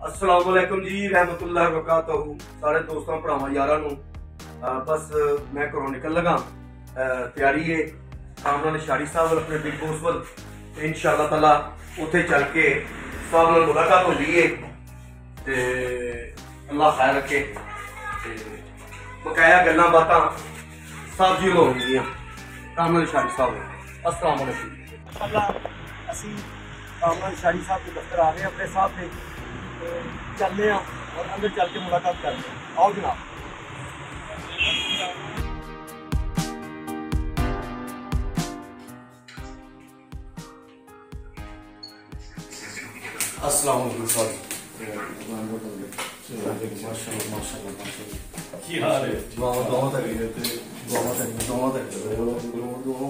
ਅਸਲਾਮ ਵਾਲੇਕੁਮ ਜੀ ਰਹਿਮਤੁல்லாਹ ਵਬਰਕਾਤਹੂ ਸਾਰੇ ਦੋਸਤਾਂ, ਭਰਾਵਾਂ, ਯਾਰਾਂ ਨੂੰ ਬਸ ਮੈਂ ਘਰੋਂ ਨਿਕਲ ਲਗਾ। ਤਿਆਰੀ ਹੈ ਕਾਮਰਾਨ ਨਿਸ਼ਾਰੀ ਸਾਹਿਬ ਵੱਲ, ਆਪਣੇ ਬਿਗ ਬੋਸ ਵੱਲ। ਤੇ ਇਨਸ਼ਾਅੱਲਾ ਤਾਲਾ ਉੱਥੇ ਚੱਲ ਕੇ ਸਾਹਿਬ ਨਾਲ ਮੁਲਾਕਾਤ ਹੋਣੀ ਹੈ ਤੇ ਅੱਲਾਹ ਖੈਰ ਰੱਖੇ। ਤੇ ਬਕਾਇਆ ਗੱਲਾਂ ਬਾਤਾਂ ਸਭ ਜੀ ਨੂੰ ਹੋਣਗੀਆਂ ਕਾਮਰਾਨ ਨਿਸ਼ਾਰੀ ਸਾਹਿਬ ਅਸਲਾਮ ਵਾਲੇਕੁਮ ਅੱਲਾਹ, ਅਸੀਂ ਕਾਮਰਾਨ ਨਿਸ਼ਾਰੀ ਸਾਹਿਬ ਦੇ ਦਫ਼ਤਰ ਆ ਰਹੇ ਆਪਣੇ ਸਾਹਿਬ ਦੇ। ਤੇ ਚੱਲਦੇ ਆ ਔਰ ਅੰਦਰ ਚੱਲ ਕੇ ਮੁਲਾਕਾਤ ਕਰਦੇ ਹਾਂ ਆਓ ਜਨਾਬ अस्सलाम वालेकुम सर माशाल्लाह माशाल्लाह माशाल्लाह ਕੀ ਹਾਲ ਹੈ ਦੁਆਵਾਂ ਦੁਆਵਾਂ ਤੱਕ ਦੁਆਵਾਂ ਤੱਕ ਦੁਆਵਾਂ ਤੱਕ ਦੁਆਵਾਂ ਸਹੀ ਹੋ ਦੁਆਵਾਂ ਮਾਸ਼ਾਅੱਲਾ ਤੱਕ ਬੜੇ ਸੈੱਟ ਲੱਗ ਰਹੇ ਹੋ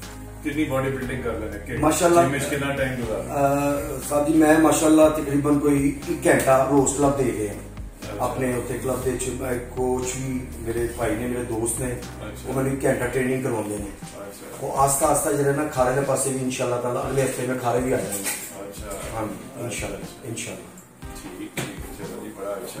ਅਹ, ਕਿਤਨੀ ਬਾਡੀ ਬਿਲਡਿੰਗ ਕਰ ਲੈਣੇ ਕਿ ਮਾਸ਼ਾਅੱਲਾ। ਜਿਮ ਵਿੱਚ ਕਿੰਨਾ ਟਾਈਮ ਗੁਜ਼ਾਰ ਅਹ ਸਾਡੀ ਮੈਂ ਮਾਸ਼ਾਅੱਲਾ ਤਕਰੀਬਨ ਕੋਈ 1 ਘੰਟਾ ਰੋਜ਼ ਕਲੱਬ ਦੇ ਗਏ ਹਾਂ। ਆਪਣੇ ਉੱਥੇ ਕਲੱਬ ਦੇ ਚ ਕੋਚ ਵੀ ਮੇਰੇ ਭਾਈ ਨੇ ਮੇਰੇ ਦੋਸਤ ਨੇ ਅੱਛਾ। ਉਹ ਮੈਨੂੰ 1 ਘੰਟਾ ਟ੍ਰੇਨਿੰਗ ਕਰਵਾਉਂਦੇ ਨੇ ਅੱਛਾ ਉਹ ਆਸਤਾ ਆਸਤਾ ਜਿਹੜੇ ਨਾ ਖਾਰੇ ਦੇ ਪਾਸੇ ਵੀ ਇਨਸ਼ਾਅੱਲਾ ਤਾਲਾ ਅਗਲੇ ਹਫਤੇ ਮੈਂ ਖਾਰੇ ਵੀ ਆ ਜਾਵਾਂਗਾ ਅੱਛਾ ਹਾਂ ਇਨਸ਼ਾਅੱਲਾ ਇਨਸ਼ਾਅੱਲਾ ਠੀਕ ਠੀਕ ਚਲੋ ਜੀ ਬੜਾ ਅੱਛਾ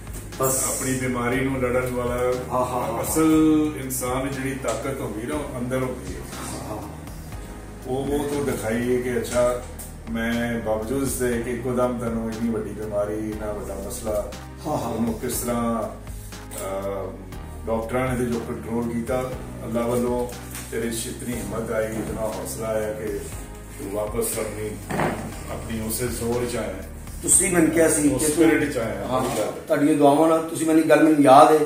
ਬਸ ਆਪਣੀ ਬਿਮਾਰੀ ਨੂੰ ਲੜਨ ਵਾਲਾ ਹਾਂ। ਅਸਲ ਇਨਸਾਨ ਜਿਹੜੀ ਤਾਕਤ ਹੁੰਦੀ ਨਾ ਅੰਦਰ ਹੁੰਦੀ ਹੈ ਉਹ ਉਹ ਤੋਂ ਦਿਖਾਈਏ ਕਿ ਅੱਛਾ ਮੈਂ ਬਾਵਜੂਦ ਇਸ ਦੇ ਕਿ ਇੱਕਦਮ ਤੈਨੂੰ ਇੰਨੀ ਵੱਡੀ ਬਿਮਾਰੀ ਨਾ ਵੱਡਾ ਮਸਲਾ ਹਾਂ, ਹਾਂ। ਉਹਨੂੰ ਕਿਸ ਤਰ੍ਹਾਂ ਡਾਕਟਰਾਂ ਨੇ ਤੇ ਜੋ ਕੰਟਰੋਲ ਕੀਤਾ ਅੱਲਾਹ ਵੱਲੋਂ ਤੇਰੇ ਇਤਨੀ ਹਿੰਮਤ ਆਈ ਇਤਨਾ ਹੌਸਲਾ ਆਇਆ ਕਿ ਤੂੰ ਵਾਪਸ ਆਪਣੀ ਆਪਣੀ ਉਸੇ ਜ਼ੋਰ ਚ ਆਇਆ ਤੁਸੀਂ ਮੈਨੂੰ ਕਿਹਾ ਸੀ ਕਿ spirit ਚ ਆਇਆ। ਤੁਹਾਡੀਆਂ ਦੁਆਵਾਂ ਨਾਲ ਤੁਸੀਂ ਮੈਨੂੰ ਗੱਲ ਮੈਨੂੰ ਯਾਦ ਹੈ।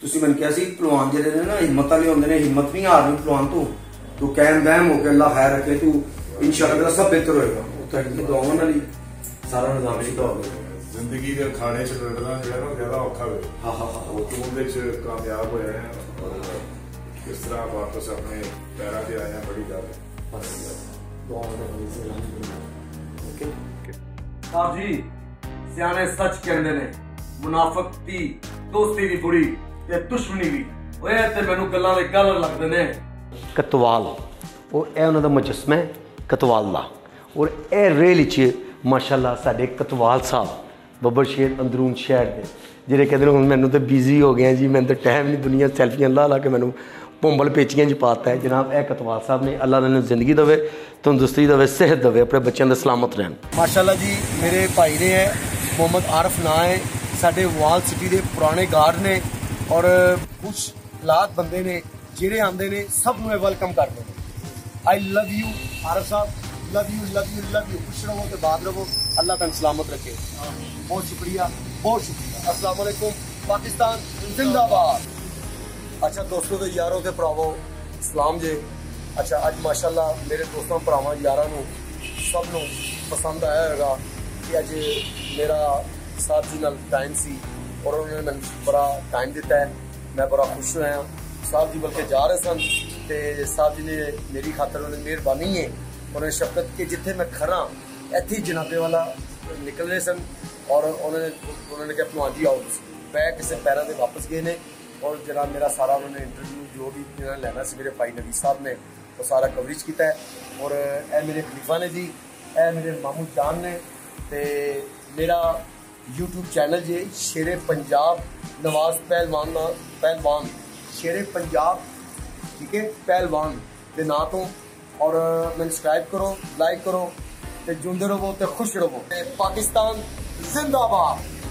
ਤੁਸੀਂ ਮੈਨੂੰ ਕਿਹਾ ਸੀ ਭਲਵਾਨ ਜਿਹੜੇ ਨੇ ਨਾ ਹਿੰਮਤ ਵਾਲੇ ਹੁੰਦੇ ਨੇ ਹਿੰਮਤ ਨਹੀਂ ਹਾਰਨੀ ਭਲਵਾਨ ਤੋਂ। ਤੂੰ ਕਹਿਮ ਬਹਿਮ ਹੋ ਕੇ ਅੱਲਾ ਖੈਰ ਰੱਖੇ ਤੂੰ ਇਨਸ਼ਾਅੱਲਾ ਸਭ ਬਿਹਤਰ ਹੋਏਗਾ। ਤੁਹਾਡੀਆਂ ਦੁਆਵਾਂ ਨਾਲ ਹੀ ਸਾਰਾ ਨਿਜ਼ਾਮ ਸਿੱਧਾ ਹੋ ਗਿਆ ਜ਼ਿੰਦਗੀ ਦੇ ਅਖਾੜੇ 'ਚ ਲੜਨਾ ਜਿਹੜਾ ਨਾ ਜ਼ਿਆਦਾ ਔਖਾ ਹੋਵੇ ਹਾਂ ਹਾਂ ਹਾਂ ਉਹ ਤੂੰ ਉਹਦੇ 'ਚ ਕਾਮਯਾਬ ਹੋਇਆ ਹੈ। ਔਰ ਕਿਸ ਤਰ੍ਹਾਂ ਵਾਪਸ ਆਪਣੇ ਪੈਰਾਂ ਤੇ ਆਇਆ ਬੜੀ ਗੱਲ ਹੈ। ਦੁਆਵਾਂ ਦਾ ਓਕੇ। ਸਾਹਿਬ ਜੀ, ਸਿਆਣੇ ਸੱਚ ਕਹਿੰਦੇ ਨੇ, ਮੁਨਾਫਕ ਦੋਸਤੀ ਵੀ ਬੁਰੀ ਤੇ ਦੁਸ਼ਮਣੀ ਵੀ। ਓਏ ਤੇ ਮੈਨੂੰ ਗੱਲਾਂ ਦੇ ਗੱਲ ਲੱਗਦੇ ਨੇ। ਕਤਵਾਲ ਉਹ ਇਹ ਉਹਨਾਂ ਦਾ ਮੁਜਸਮਾ ਹੈ, ਕਤਵਾਲ। ਦਾ ਔਰ ਇਹ ਰੇਲ ਵਿੱਚ, ਮਾਸ਼ਾਅੱਲਾ ਸਾਡੇ ਕਤਵਾਲ ਸਾਹਿਬ, ਬੱਬਰ ਸ਼ੇਰ ਅੰਦਰੂਨ ਸ਼ਹਿਰ ਦੇ, ਜਿਹੜੇ ਕਹਿੰਦੇ ਨੇ, ਹੁਣ ਮੈਨੂੰ ਤਾਂ ਬਿਜ਼ੀ ਹੋ ਗਿਆ ਜੀ, ਮੈਨੂੰ ਤਾਂ ਟਾਈਮ ਨਹੀਂ ਦੁਨੀਆ ਸੈਲਫੀਆਂ ਲਾ ਲਾ ਕੇ ਮੈਨੂੰ ਭੁੰਬਲ ਪੇਚੀਆਂ 'ਚ ਪਾਤਾ ਹੈ ਜਨਾਬ ਇਹ ਕਤਵਾਲ ਸਾਹਿਬ ਨੇ ਅੱਲਾਹ ਨੇ ਜ਼ਿੰਦਗੀ ਦੇਵੇ ਤੰਦਰੁਸਤੀ ਦੇਵੇ ਸਿਹਤ ਦੇਵੇ ਆਪਣੇ ਬੱਚਿਆਂ ਦੇ ਸਲਾਮਤ ਰਹਿਣ ਮਾਸ਼ਾਅੱਲਾ ਜੀ ਮੇਰੇ ਭਾਈ ਨੇ ਹੈ ਮੁਹੰਮਦ ਆਰਫ ਨਾਂ ਹੈ ਸਾਡੇ ਵਾਲ ਸਿਟੀ ਦੇ ਪੁਰਾਣੇ ਗਾਰਡ ਨੇ ਔਰ ਕੁਝ ਲਾਤ ਬੰਦੇ ਨੇ ਜਿਹੜੇ ਆਂਦੇ ਨੇ ਸਭ ਨੂੰ ਵੈਲਕਮ ਕਰਦੇ ਨੇ I love you Arif sahib love you love you love you ਖੁਸ਼ ਰਹੋ ਤੇ ਬਾਦ ਰਹੋ ਅੱਲਾਹ ਤੁਹਾਨੂੰ ਸਲਾਮਤ ਰੱਖੇ ਬਹੁਤ ਸ਼ੁਕਰੀਆ ਬਹੁਤ ਸ਼ੁਕਰੀਆ ਅਸਲਾਮ ਵਾਲੇਕੁਮ ਪਾਕਿਸਤਾਨ ਜ਼ਿੰਦਾਬਾਦ ਅੱਛਾ, ਦੋਸਤੋ ਤੇ ਯਾਰੋ ਤੇ ਭਰਾਵੋ, ਸਲਾਮ ਜੀ। ਅੱਛਾ, ਅੱਜ ਮਾਸ਼ਾਅੱਲਾ ਮੇਰੇ ਦੋਸਤਾਂ ਭਰਾਵਾਂ, ਯਾਰਾਂ ਨੂੰ ਸਭ ਨੂੰ ਪਸੰਦ ਆਇਆ ਹੋਵੇਗਾ ਕਿ ਅੱਜ ਮੇਰਾ ਸਾਥ ਜੀ ਨਾਲ ਟਾਈਮ ਸੀ ਔਰ ਉਹਨਾਂ ਨੇ ਮੈਨੂੰ ਬੜਾ ਟਾਈਮ ਦਿੱਤਾ ਹੈ। ਮੈਂ ਬੜਾ ਖੁਸ਼ ਹੋਇਆ ਸਾਹਿਬ ਜੀ ਬਲਕਿ ਜਾ ਰਹੇ ਸਨ ਤੇ ਸਾਹਿਬ ਜੀ ਨੇ ਮੇਰੀ ਖਾਤਰ ਉਹਨਾਂ ਦੀ ਮਿਹਰਬਾਨੀ ਹੈ। ਉਹਨਾਂ ਨੇ ਸ਼ਫਕਤ ਕਿ ਜਿੱਥੇ ਮੈਂ ਖੜਾ ਇੱਥੇ ਹੀ ਜਨਾਬੇ ਵਾਲਾ ਨਿਕਲ ਰਹੇ ਸਨ ਔਰ ਉਹਨਾਂ ਨੇ ਉਹਨਾਂ ਨੇ ਕਿਹਾ, ਭਲਵਾਨ ਜੀ ਆਓ ਤੁਸੀਂ। ਮੈਂ ਕਿਸੇ ਪੈਰਾਂ 'ਤੇ ਵਾਪਸ ਗਏ ਨੇ। और जरा मेरा सारा उन्होंने इंटरव्यू जो भी मेरा लेना से मेरे भाई नवीद साहब ने, वो सारा कवरेज किया है। और ए मेरे खलीफा ने जी ए मेरे मामू जान ने, ते मेरा यूट्यूब चैनल जी, शेरे पंजाब नवाज़ पहलवान पहलवान, शेरे पंजाब, ठीक है, पहलवान के ना तो। और, मैं सब्सक्राइब करो लाइक करो तो जुड़ते रहो तो खुश रहो। पाकिस्तान जिंदाबाद।